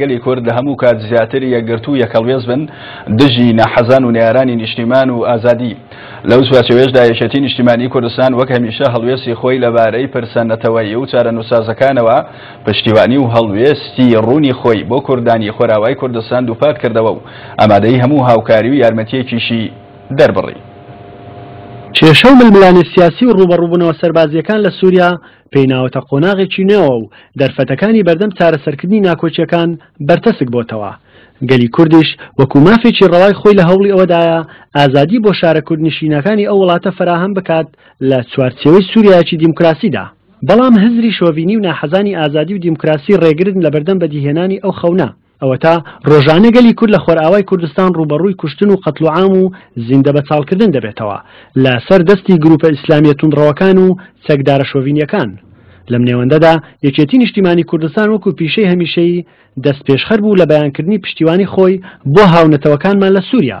گەلی کورد لە هەموو کات زیاتر یەکگرتوو و یەکەڵوێز بن دژی ناحەزان و نەیارانی نیشتیمان و ئازادی. لەو چوارچێوەیەشدا یەکێتی نیشتیمانی کوردستان وەک هەمیشە هەڵوێستی خۆی لەبارەی پرسە نەتەوەیی و چارەنووسسازەکانەوە پشتیوانی و هەڵوێستی ڕوونی خۆی بۆ کوردانی خۆراوای کوردستان دووپات کردەوە و ئامادەی هەموو هاوکاری و یارمەتییەکیشی دەربڕی. کێشە و ململانێ سیاسی و ڕووبەڕووبوونەوە سەربازییەکان لە سووریا پێی ناوەتە قۆناغێکی نوێوە و دەرفەتەکانی بەردەم چارەسەرکردنی ناکۆکییەکان بەرتەسک بۆتەوە. گەلی کوردیش وەکوو مافێکی ڕەوای خۆی لە هەوڵی ئەوەدایە ئازادی بۆ شارە کوردنشینەکانی ئەو وڵاتە فەراهەم بکات لە چوارچێوەی سووریایەکی دیموکراسیدا. بەڵام هزری شۆڤینی و ناحەزانی ئازادی و دیموکراسی ڕێگرن لە بەردەم بەدیهێنانی ئەو خەونە. ئەوەتا ڕۆژانە گەلی کورد لە خۆرئاوای کوردستان ڕووبەڕووی کوشتن و قەتڵوعام و زیندە بەچاڵکردن دەبێتەوە لە سەر دەستی گرووپە ئیسلامییە توندڕەوەکان و چەکدارە شۆڤینییەکان. لەم نێوەندەدا یەکێتی نیشتیمانی کوردستان وەکوو پیشەی هەمیشەیی دەستپێشخەر بوو لە بەیانکردنی پشتیوانی خۆی بۆ هاونەتەوەکانمان لە سووریا.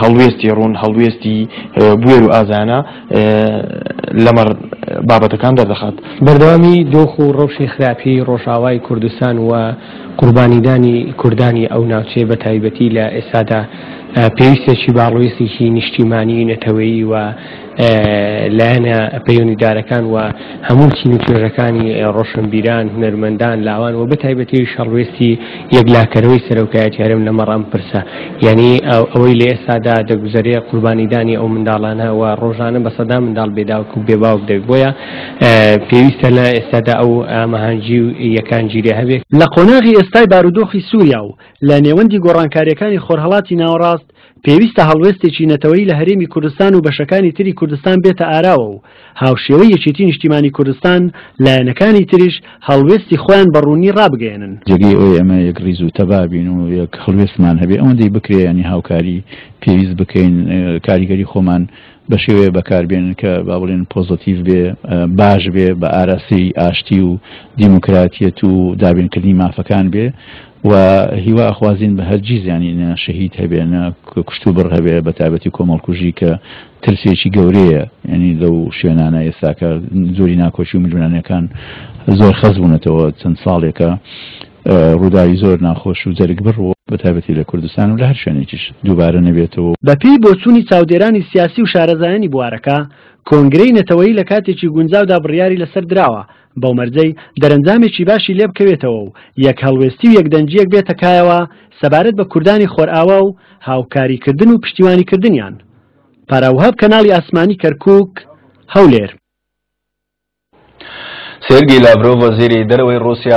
هەڵوێستی ڕوون، هەڵوێستی بوێر و ئازایانە لەمەڕ بابەتەکان دەردەخات. بەردەوامی دۆخ و ڕەوشی خراپی ڕۆژئاوای کوردستان و قوربانیدانی کوردانی ئەو ناوچەیە بە تایبەتی لە ئێستادا پێویستە چی بە هەڵوێستێکی نیشتیمانی، نەتەوەیی و لایەنە پەیوەندیدارەکان و هەموو چین و توێژەکانی ڕۆشنبیران هونەرمەندان لاوان و بەتایبەتی شەڕوێستی یەکلاکەرەوەی سەرۆکایەتی هەرێم لە مەڕام پرسە یعنی ئەوەی لە ئێستادا دەگوزەرێ قوربانیدانی ئەو منداڵانە و ڕۆژانە بە سەدا منداڵ بێداوک و بێباوک دەبێت بۆیە پێویستە لە ئێستادا ئەو ئاماهانجی و یەکان گیرێ هەبێت لە قۆناغی ئێستای بارودۆخی سووریا و لە نێوەندی گۆڕانکارییەکانی خۆرهەڵاتی ناوەڕاست پێویستە هەڵوێستێکی نەتەوەیی لە هەرێمی کوردستان و بەشەکانی تری کوردستان بێتە ئاراوە و هاوشێوەی یەکێتی نیشتیمانی کوردستان لایەنەکانی تریش هەڵوێستی خۆیان بە ڕوونی ڕابگەیەنن. جێگەی ئەوەی ئێمە یەک ڕیز و تەبا بین و یەک هەڵوێستمان هەبێ ئەوەندەی بکرێ یانی هاوکاری پێویست بکەین کاریگەری خۆمان بە شێوەیە بەکاربێنن کە با بڵێن پۆزەتیڤ بێ باش بێ بە ئاراستەی ئاشتی و دیموکراتیەت و دابینکردنی مافەکان بێ و هیوا ئەخوازیین بە هەرگی زیانینە شەهید هەبێنە کوشت و بڕ هەبێ بە تابەتی کۆمەڵکوژی کە ترسێکی گەورەیە ینی لەو شوێنانە ئێستاکە زۆری ناکۆچی و ملیونانەکان زۆر خەز بوونەتەوە چەند ساڵێکە ڕووداوی زۆر ناخۆش و جەرگبڕ بوو، بەتایبەتی لە کوردستان و لە هەر شوێنێکیش دووبارە نەبێتەوە و. بەپێی بۆچوونی چاودێرانی سیاسی و شارەزایانی بوارەکە، کۆنگرەی نەتەوەیی لە کاتێکی گونجاودا بڕیاری لەسەر دراوە، بەو مەرجەی دەرەنجامێکی باشی لێبکەوێتەوە و یەک هەڵوێستی و یەکدەنگییەک بێتە کایەوە سەبارەت بە کوردانی خۆرئاوا و هاوکاریکردن و پشتیوانیکردنیان. پاراوهاب کەناڵی ئاسمانی کەرکووک، هەولێر. سێرگی لاڤرۆڤ وەزیری دەرەوەی ڕووسیا،